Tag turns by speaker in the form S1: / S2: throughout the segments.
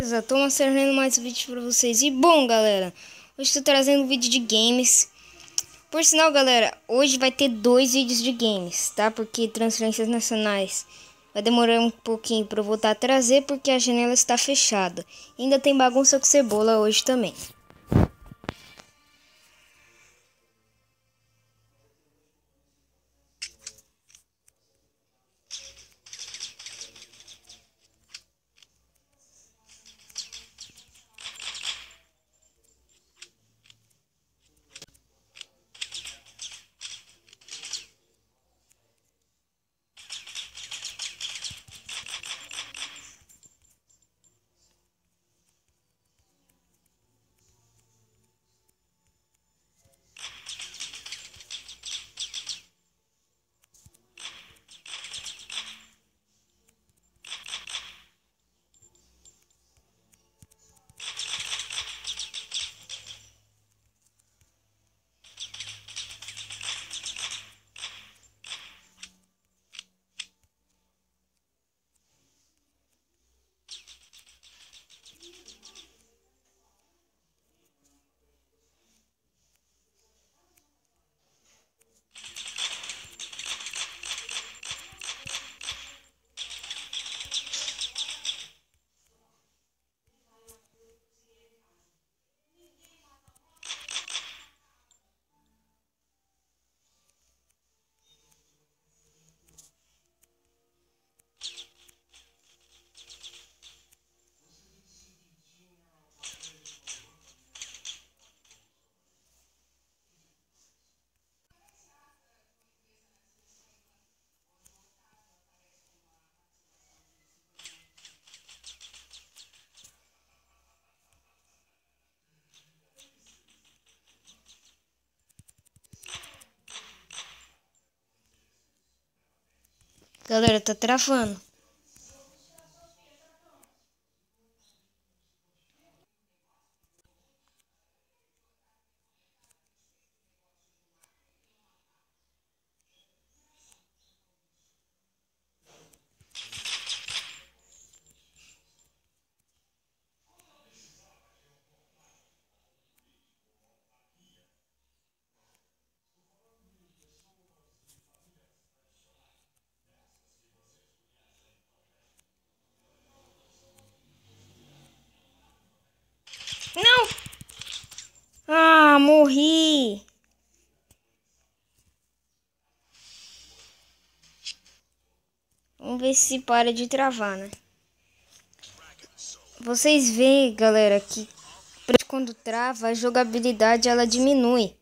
S1: Beleza, tô mostrando mais um vídeo pra vocês. E bom, galera, hoje tô trazendo um vídeo de games. Por sinal, galera, hoje vai ter dois vídeos de games, tá? Porque transferências nacionais vai demorar um pouquinho pra eu voltar a trazer, porque a janela está fechada. ainda tem bagunça com cebola hoje também. Galera, tá travando. Não! Ah, morri! Vamos ver se para de travar, né? Vocês veem, galera, que quando trava, a jogabilidade ela diminui.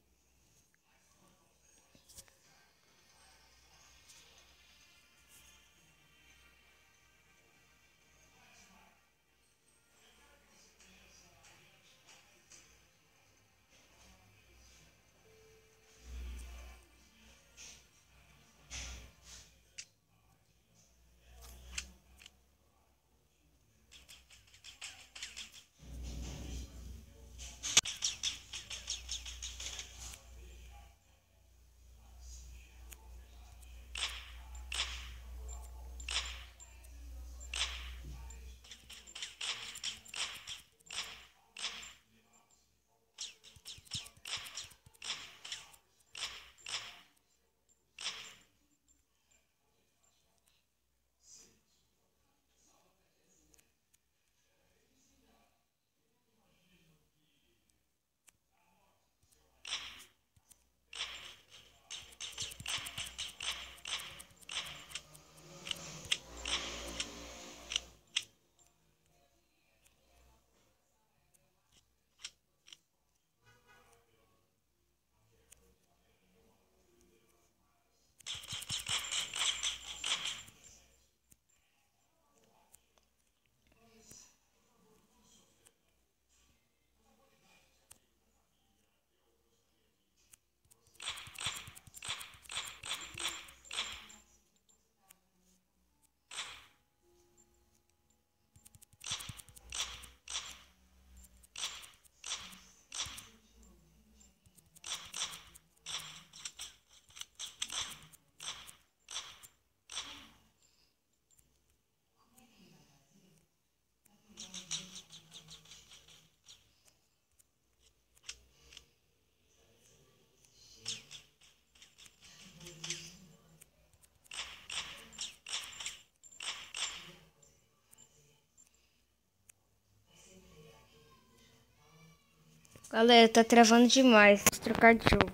S1: Galera, tá travando demais. Trocar de jogo.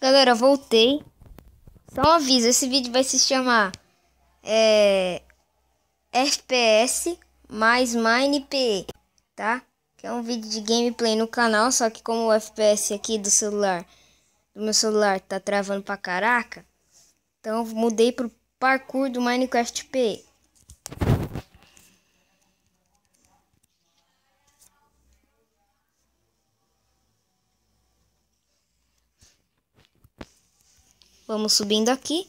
S1: Galera, voltei. Só um aviso, esse vídeo vai se chamar é, FPS mais MinePE, tá? Que é um vídeo de gameplay no canal, só que como o FPS aqui do celular, do meu celular tá travando pra caraca, então mudei pro parkour do Minecraft PE. Vamos subindo aqui.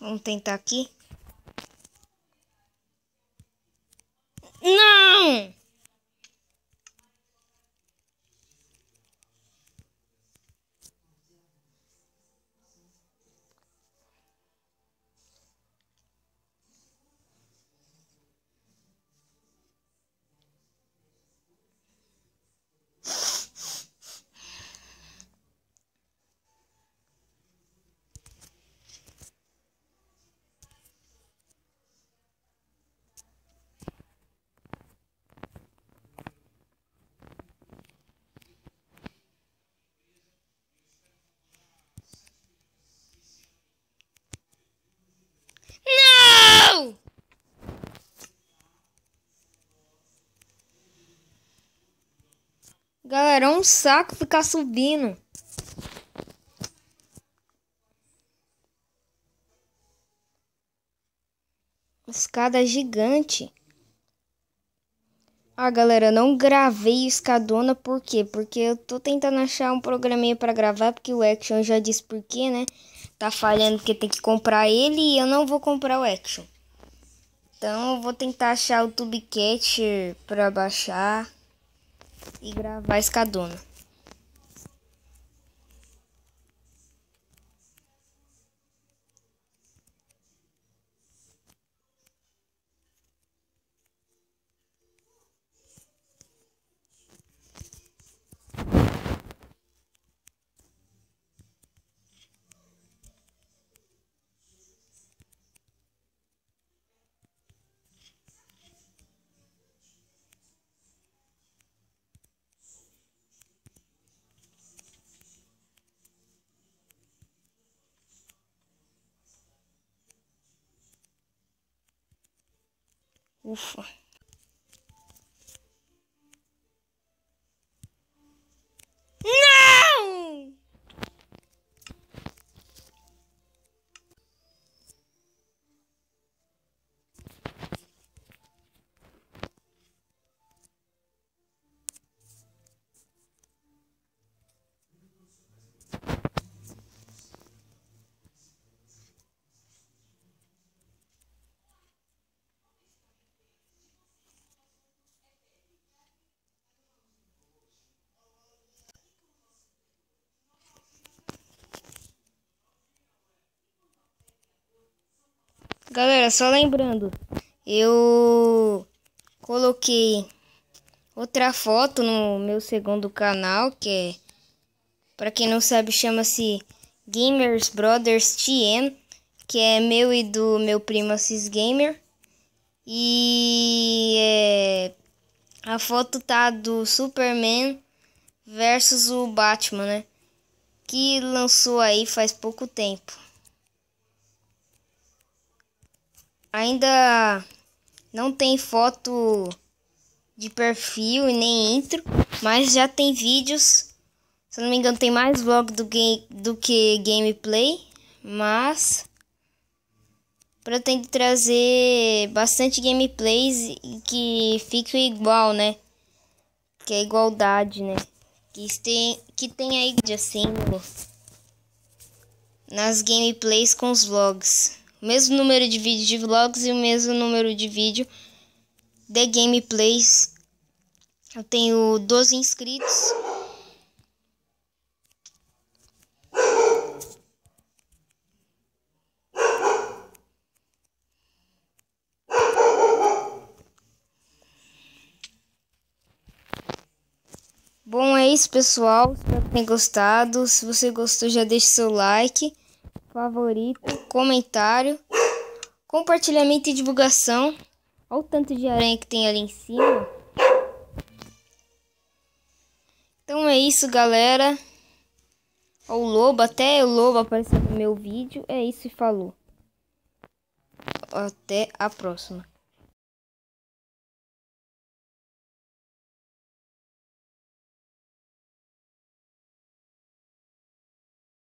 S1: Vamos tentar aqui. Não! É um saco ficar subindo. Escada gigante. Ah, galera, não gravei escadona por quê? Porque eu tô tentando achar um programinha para gravar, porque o Action já disse por quê, né? Tá falhando porque tem que comprar ele e eu não vou comprar o Action. Então eu vou tentar achar o Tubecat para baixar e gravar a escadona. Ufa. Galera, só lembrando, eu coloquei outra foto no meu segundo canal, que é, para quem não sabe, chama-se Gamers Brothers TM, que é meu e do meu primo Assis Gamer. E é, a foto tá do Superman versus o Batman, né? Que lançou aí faz pouco tempo. Ainda não tem foto de perfil e nem intro, mas já tem vídeos. Se não me engano, tem mais vlog do, game, do que gameplay, mas pretendo trazer bastante gameplays que fique igual, né? Que é igualdade, né? Que tem, que tem aí assim nas gameplays com os vlogs. O mesmo número de vídeos de vlogs e o mesmo número de vídeo de gameplays. Eu tenho 12 inscritos. Bom, é isso, pessoal. Espero que tenham gostado. Se você gostou, já deixe seu like, favorito, comentário, compartilhamento e divulgação. Olha o tanto de aranha que tem ali em cima. Então é isso, galera. O lobo, até o lobo apareceu no meu vídeo. É isso e falou. Até a próxima.